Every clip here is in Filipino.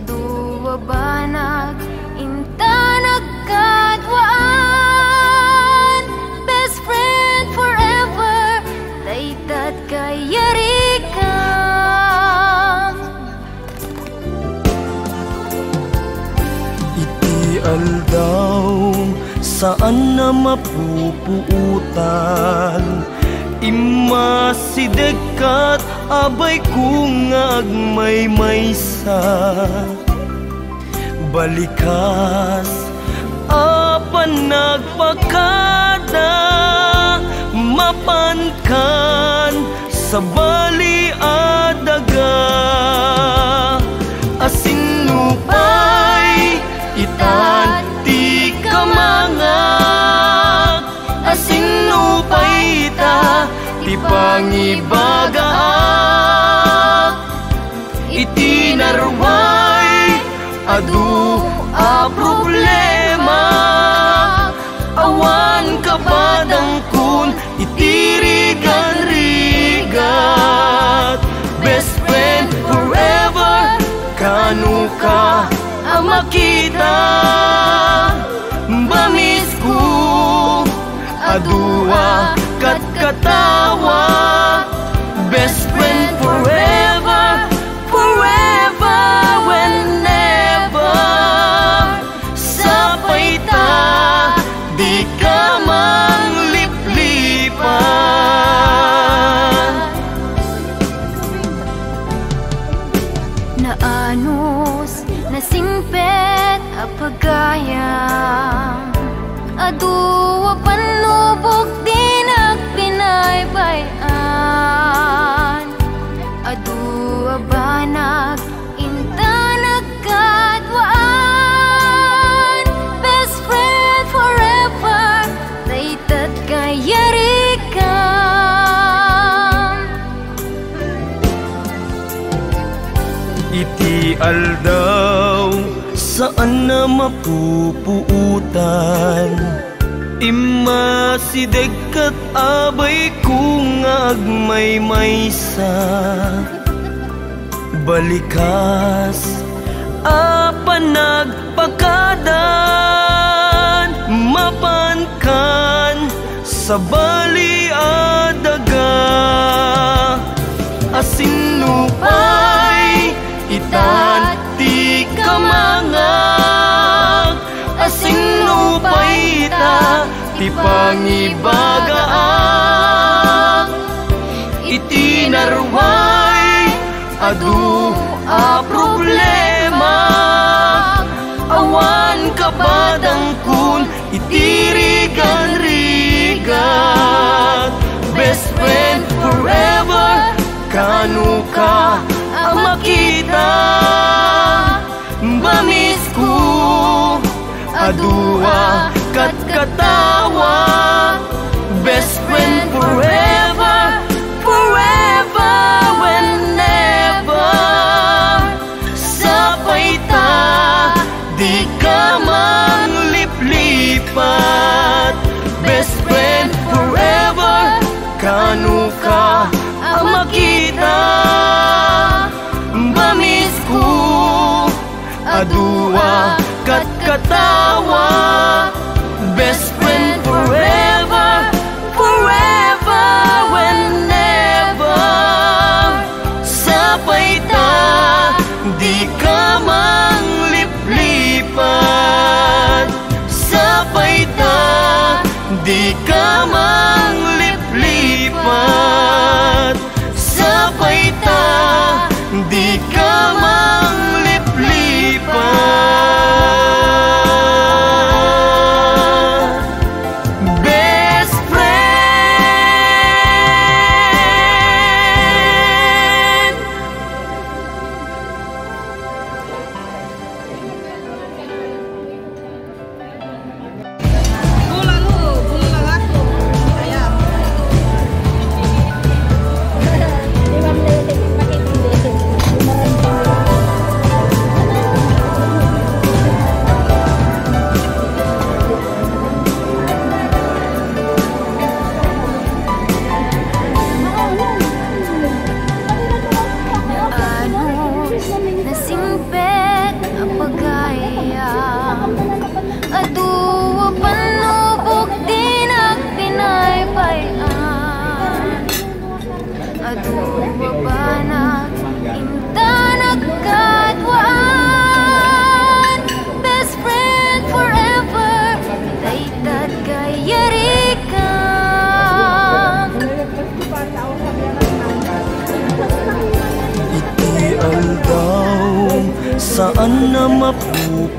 Aduwa banag inta nagkadwaan Best friend forever Daytat kayarikam Iti aldaw saan na mapupuutan? Ima si dekat abay kung agmay maysa Balikas apan nagpakada Mapankan sa bali adaga Asin lupay itan ti kamangak Asin lupay ta ti pangibagaak ang A Aduh mapupuutan. Ima si dekat abay kung agmay maysa. Balikas apan nagpakadan Mapankan sa bali adaga. Asin lupay itan ti kamangak Asin lupay ta ti pangibagaak Iti narway adu a problema. Awan kabadang kun itirigan-rigan Best friend forever kanu ka ang makita adua kat katawa Best friend forever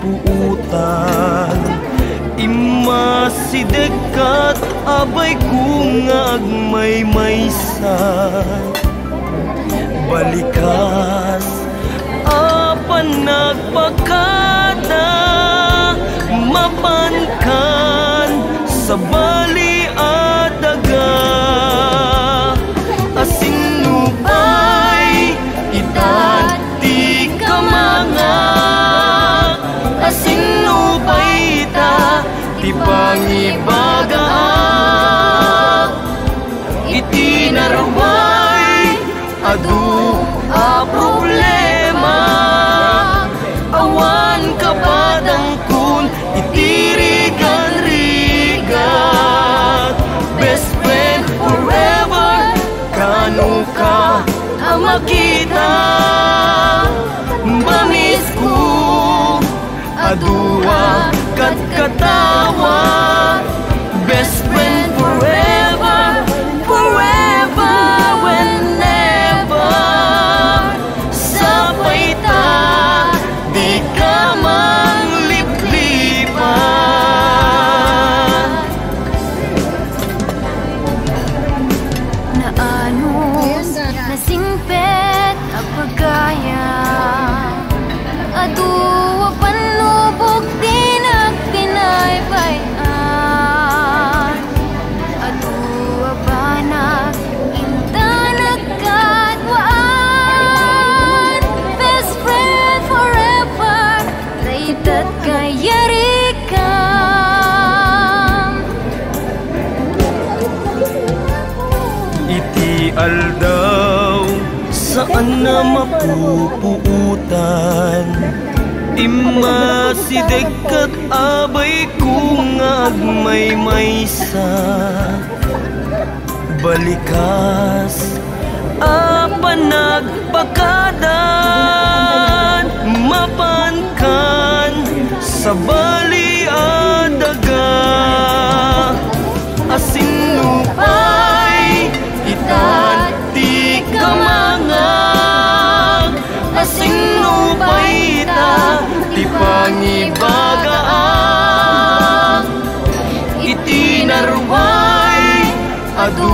puutan. Imasidekat abay kungag may maysan Balikas apan nagpakada Mapankan Itinarway adu a problema. Awan kapadang kun itirigan rigat. Best friend forever Kanu ka ang makita? Bamis ko Adua kat katawa Iti aldaw saan na mapupuutan? Imasidekat abay kungag may maysa Balikas apan nagpakadan? Mapankan sa bali adaga Asinupay itati ka mga Asinupay ita? Ti pangibagaan. Itinarway adu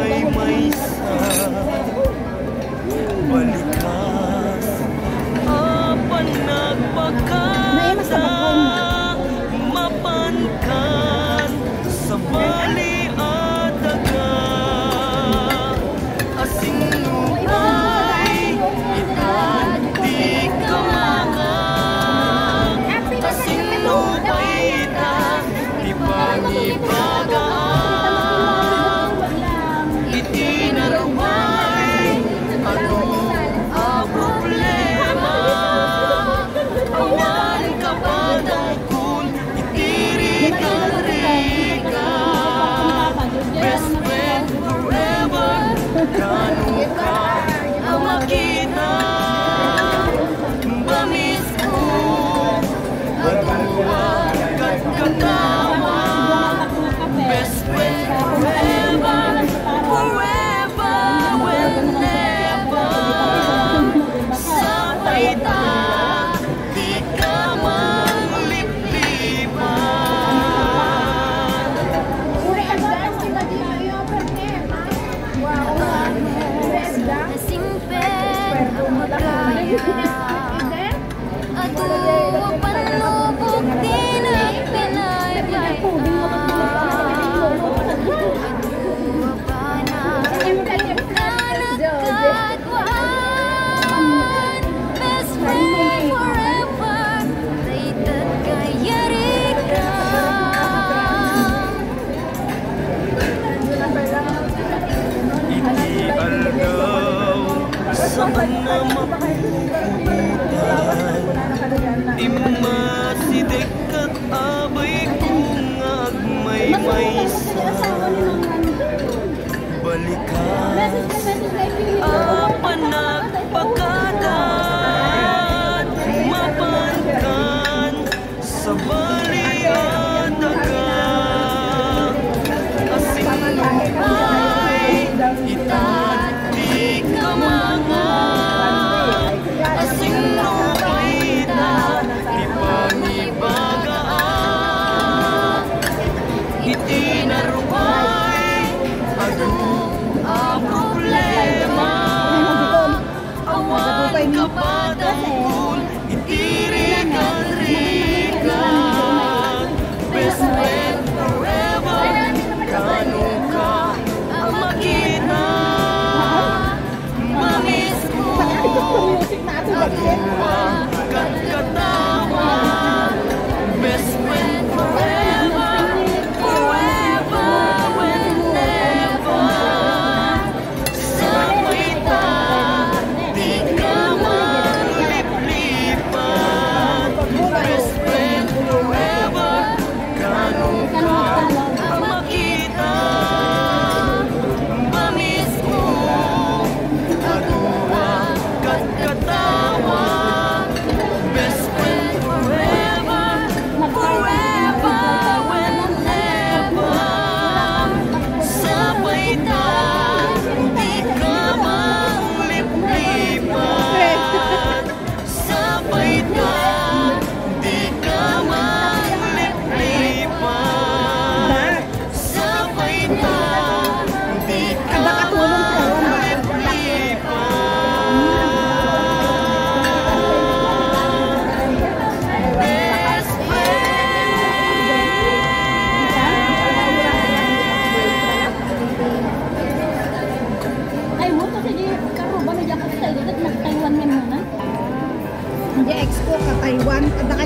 may maysa Balikas Balikas Apanak pagkadat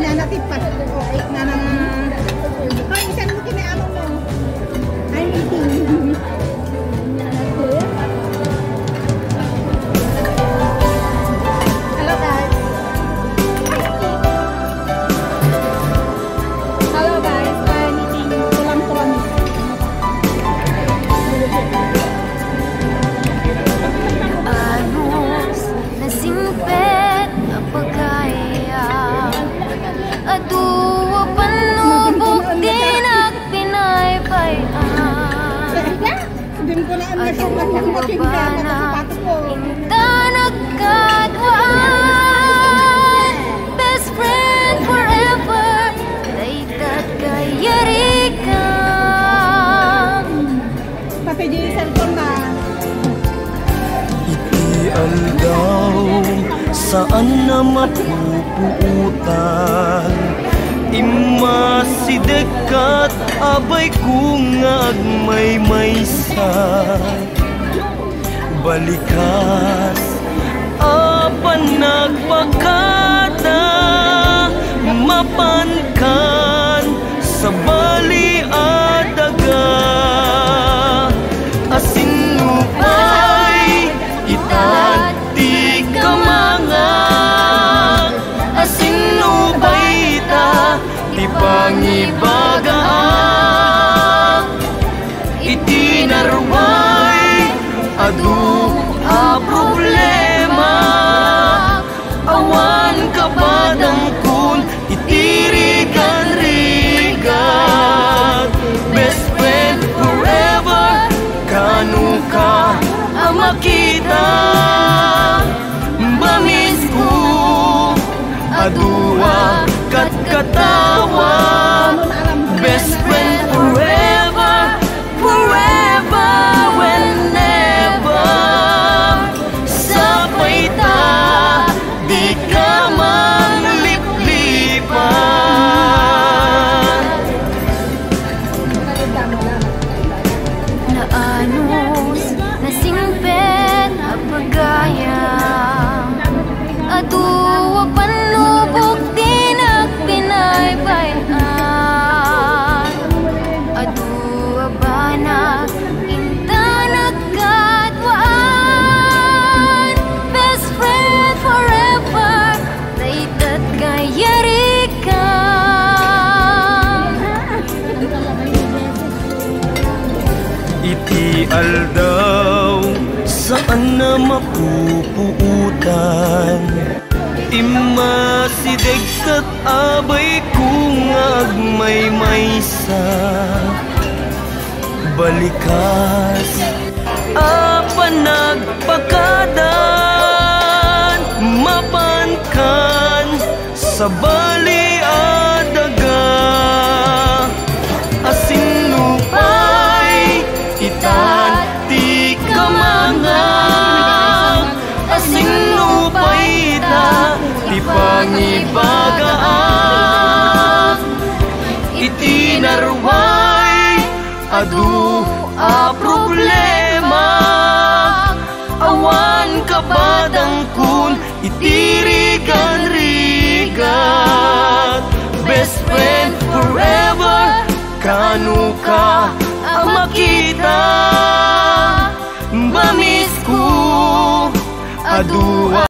nananakit pa. saan na mapupuutan Imasidek kat abay kung agmay maysa Balikas apan nagpakata Mapankan sa bali at daga. Asin lupay itan love. Ideal daw Saan na mapupuutan? Imasideg kat abay kung agmay maysa Balikas Apa nagpakadan Mapankan Sa balik Panuka ang makita? Bamis ko. Adua